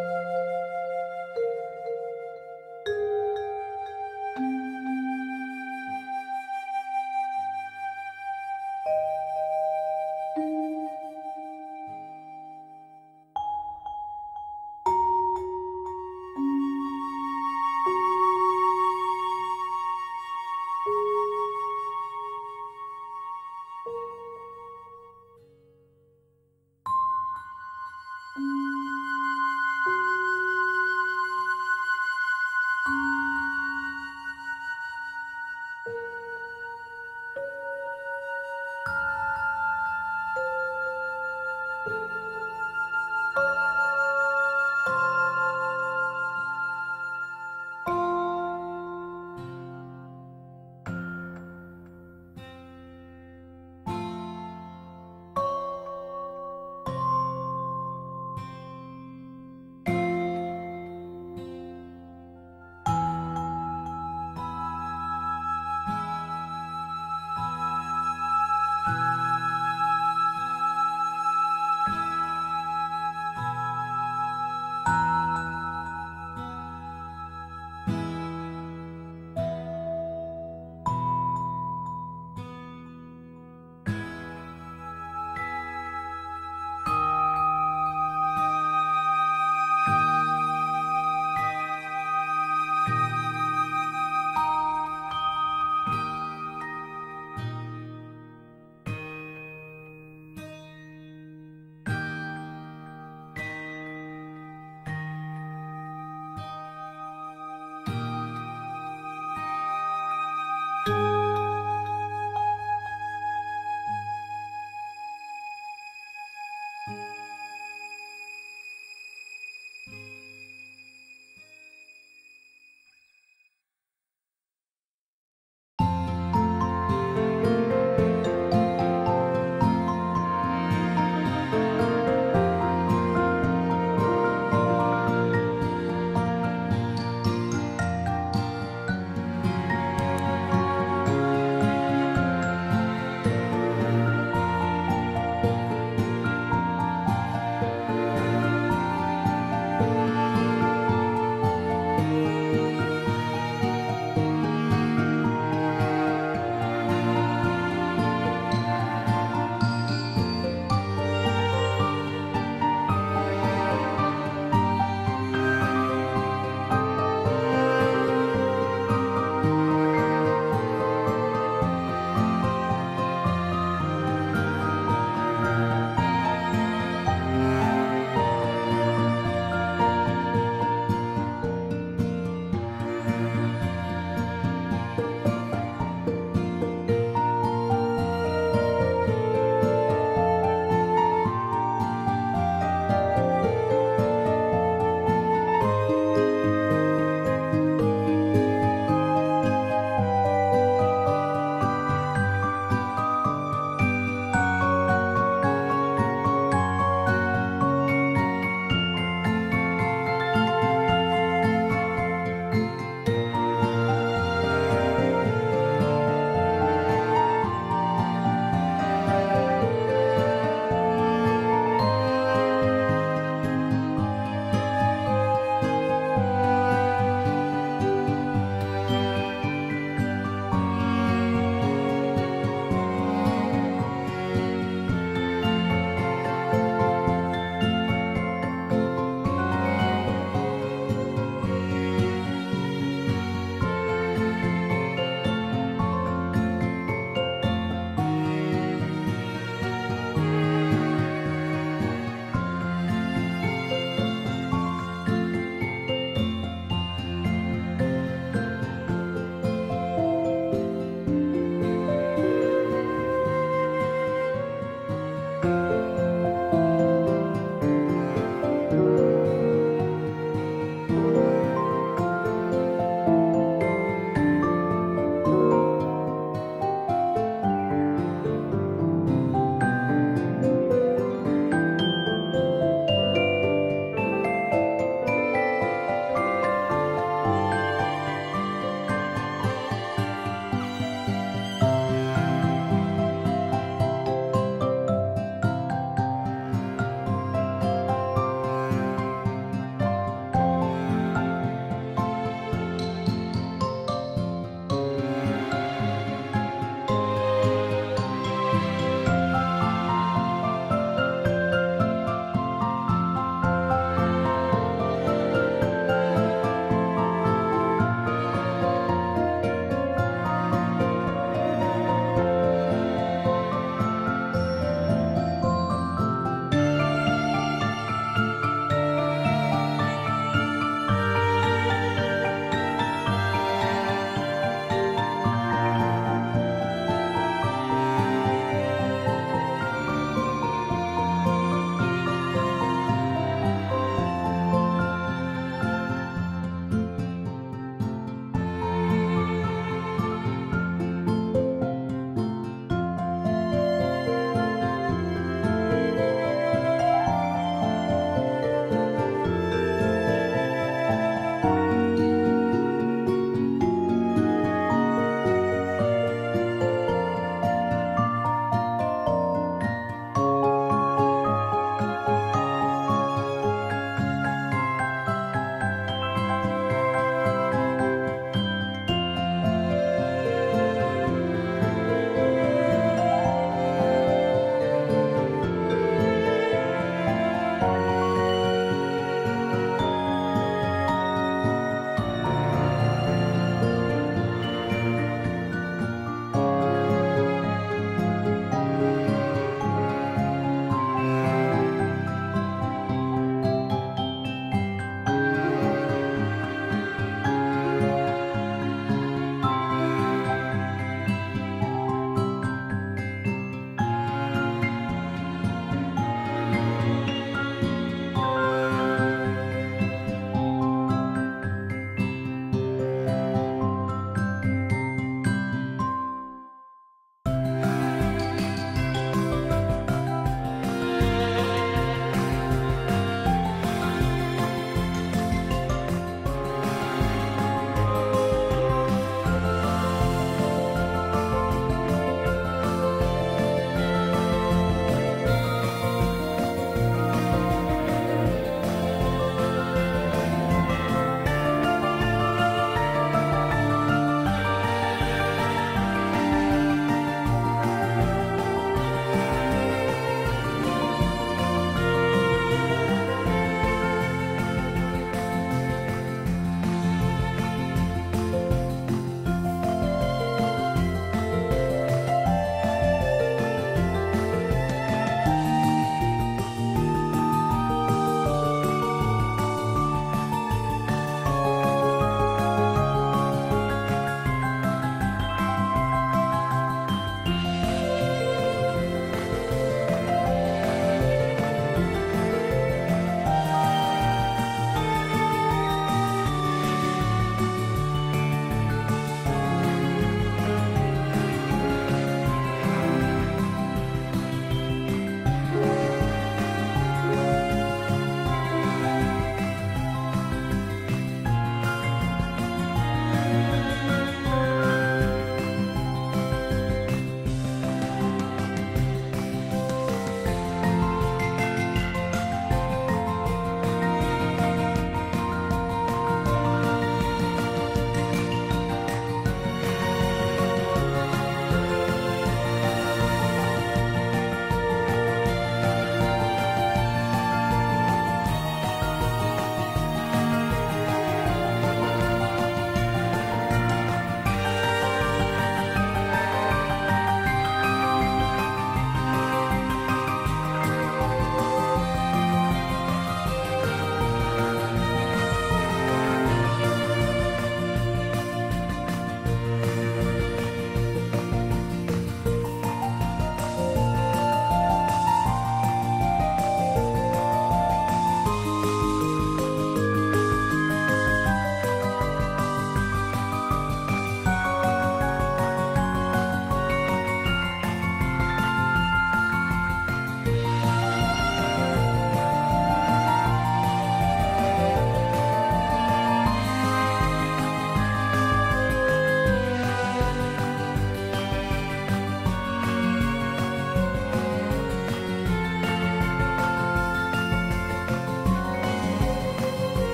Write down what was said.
Música